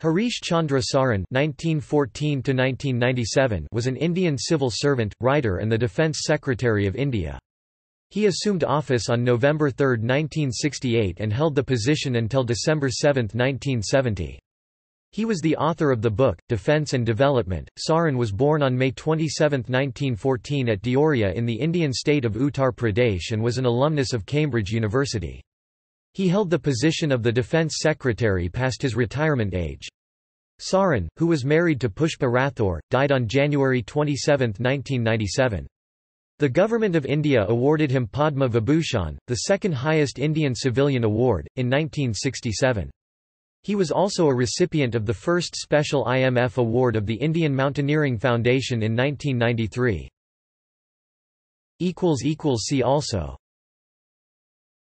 Harish Chandra Sarin (1914–1997) was an Indian civil servant, writer, and the Defence Secretary of India. He assumed office on November 3, 1968, and held the position until December 7, 1970. He was the author of the book, Defence and Development. Sarin was born on May 27, 1914 at Deoria in the Indian state of Uttar Pradesh and was an alumnus of Cambridge University. He held the position of the Defence Secretary past his retirement age. Sarin, who was married to Pushpa Rathore, died on January 27, 1997. The Government of India awarded him Padma Vibhushan, the second highest Indian civilian award, in 1967. He was also a recipient of the first special IMF award of the Indian Mountaineering Foundation in 1993. See also